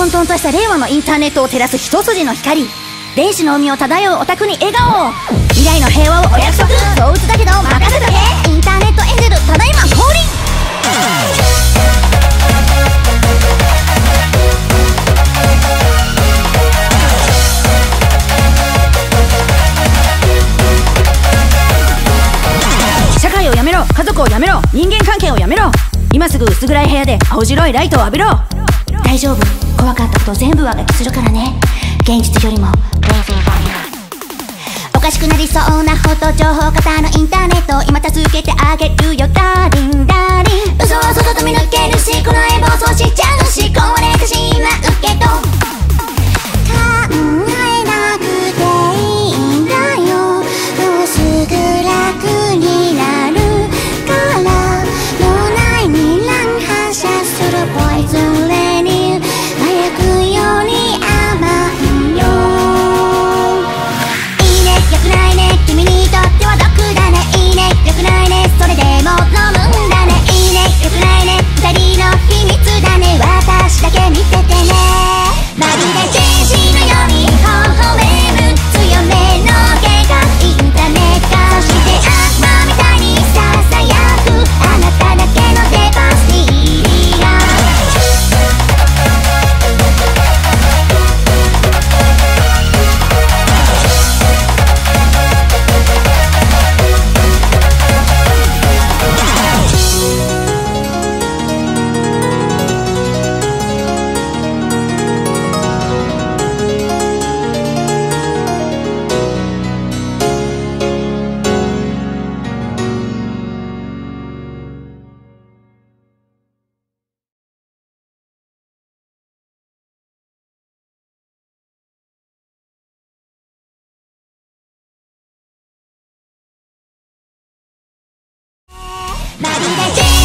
混沌とした令和のインターネットを照らす一筋の光。電子の海を漂うオタクに笑顔。を未来の平和をお約束。そう打つだけど任せとけ。インターネットエンジェルただいま降臨。社会をやめろ。家族をやめろ。人間関係をやめろ。今すぐ薄暗い部屋で青白いライトを浴びろ。大丈夫。怖かったこと全部上書きするからね。現実よりもおかしくなりそうなほど情報型のインターネット今助けてまるで全